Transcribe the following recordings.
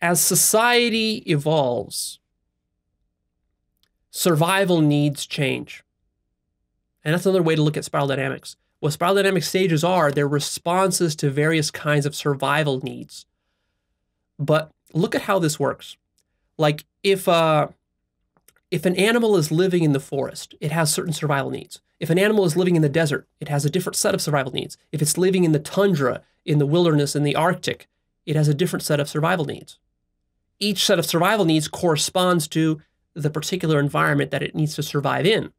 as society evolves, survival needs change. And that's another way to look at spiral dynamics. What spiral dynamic stages are, they're responses to various kinds of survival needs. But look at how this works. Like if uh, if an animal is living in the forest, it has certain survival needs. If an animal is living in the desert, it has a different set of survival needs. If it's living in the tundra, in the wilderness, in the Arctic, it has a different set of survival needs. Each set of survival needs corresponds to the particular environment that it needs to survive in.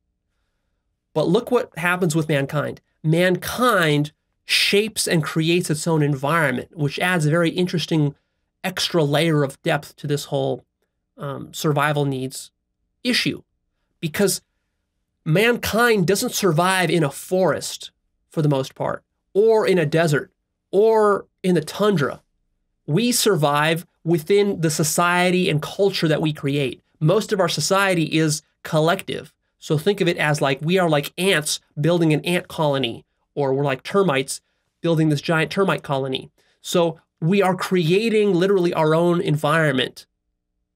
But look what happens with mankind. Mankind shapes and creates its own environment, which adds a very interesting extra layer of depth to this whole um, survival needs issue. Because mankind doesn't survive in a forest for the most part, or in a desert, or in the tundra. We survive within the society and culture that we create. Most of our society is collective. So think of it as like we are like ants building an ant colony, or we're like termites building this giant termite colony. So we are creating literally our own environment.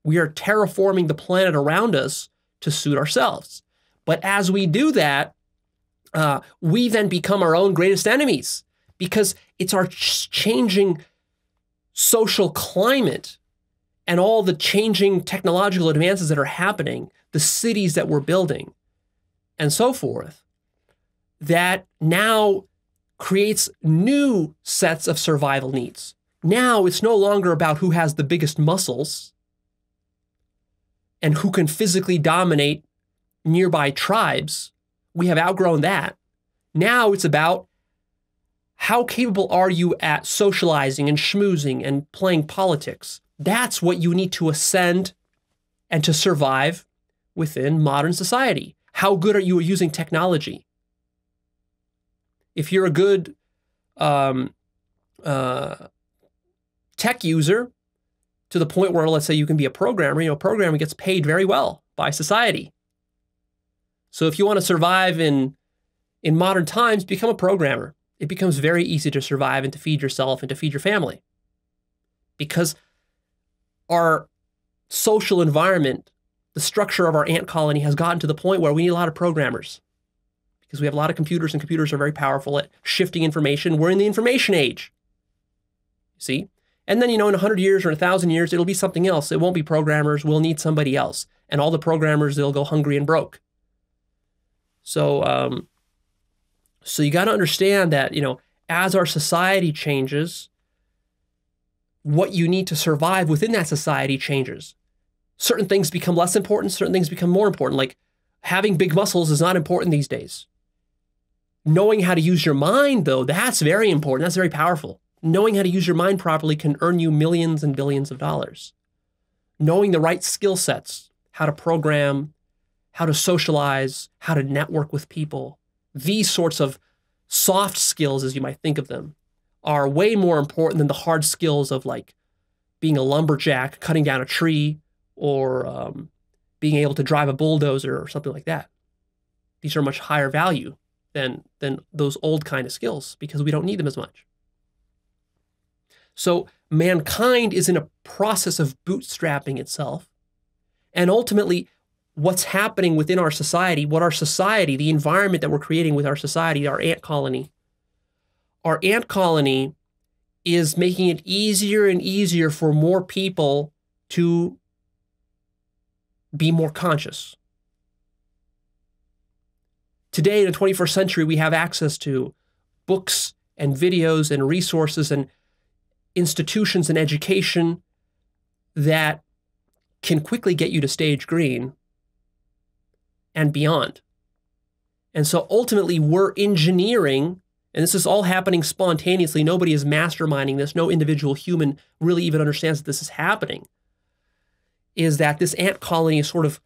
We are terraforming the planet around us to suit ourselves. But as we do that, uh, we then become our own greatest enemies because it's our ch- changing social climate and all the changing technological advances that are happening, the cities that we're building, and so forth, that now creates new sets of survival needs. Now it's no longer about who has the biggest muscles and who can physically dominate nearby tribes. We have outgrown that. Now it's about how capable are you at socializing and schmoozing and playing politics? That's what you need to ascend and to survive within modern society. How good are you at using technology? If you're a good um, uh, tech user to the point where, let's say, you can be a programmer, you know, programming gets paid very well by society. So if you want to survive in in modern times, become a programmer. It becomes very easy to survive and to feed yourself and to feed your family. Because our social environment, the structure of our ant colony has gotten to the point where we need a lot of programmers. Because we have a lot of computers and computers are very powerful at shifting information. We're in the information age. See? And then, you know, in 100 years or 1,000 years, it'll be something else. It won't be programmers. We'll need somebody else. And all the programmers, they'll go hungry and broke. So, um, so you got to understand that, you know, as our society changes, what you need to survive within that society changes. Certain things become less important, certain things become more important. Like having big muscles is not important these days. Knowing how to use your mind, though, that's very important. That's very powerful. Knowing how to use your mind properly can earn you millions and billions of dollars. Knowing the right skill sets, how to program, how to socialize, how to network with people, these sorts of soft skills, as you might think of them, are way more important than the hard skills of like being a lumberjack, cutting down a tree, or um, being able to drive a bulldozer or something like that. These are much higher value than than those old kind of skills because we don't need them as much. So mankind is in a process of bootstrapping itself, and ultimately what's happening within our society, what our society, the environment that we're creating with our society, our ant colony. Our ant colony is making it easier and easier for more people to be more conscious. Today, in the 21st century, we have access to books and videos and resources and institutions and education that can quickly get you to stage green and beyond. And so ultimately, we're engineering, and this is all happening spontaneously. Nobody is masterminding this. No individual human really even understands that this is happening. Is that this ant colony is sort of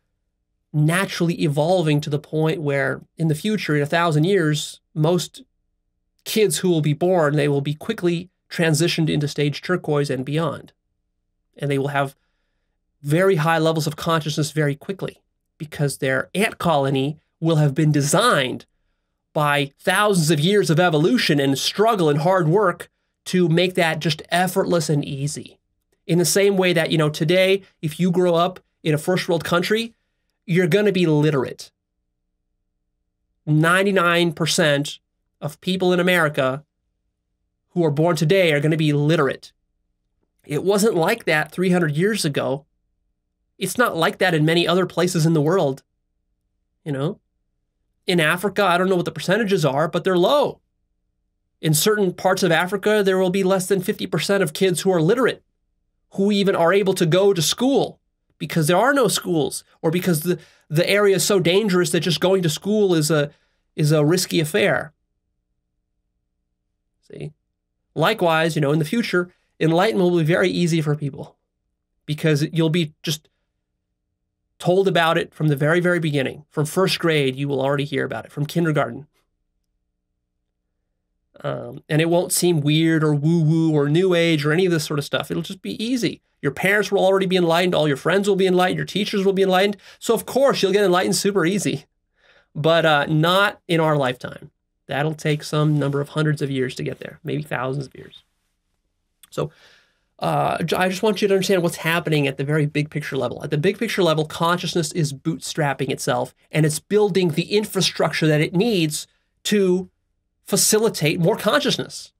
naturally evolving to the point where, in the future, in a thousand years, most kids who will be born, they will be quickly transitioned into stage turquoise and beyond. And they will have very high levels of consciousness very quickly because their ant colony will have been designed by thousands of years of evolution and struggle and hard work to make that just effortless and easy. In the same way that, you know, today, if you grow up in a first world country, you're going to be literate. 99% of people in America who are born today are going to be literate. It wasn't like that 300 years ago. It's not like that in many other places in the world. You know, in Africa, I don't know what the percentages are, but they're low. In certain parts of Africa, there will be less than 50% of kids who are literate, who even are able to go to school because there are no schools or because the, the area is so dangerous that just going to school is a, is a risky affair. See? Likewise, you know, in the future, enlightenment will be very easy for people because you'll be just told about it from the very, very beginning. From first grade, you will already hear about it, from kindergarten. Um, and it won't seem weird or woo woo or new age or any of this sort of stuff. It'll just be easy. Your parents will already be enlightened. All your friends will be enlightened. Your teachers will be enlightened. So, of course, you'll get enlightened super easy, but uh, not in our lifetime. That'll take some number of hundreds of years to get there, maybe thousands of years. So, uh, I just want you to understand what's happening at the very big picture level. At the big picture level, consciousness is bootstrapping itself and it's building the infrastructure that it needs to facilitate more consciousness.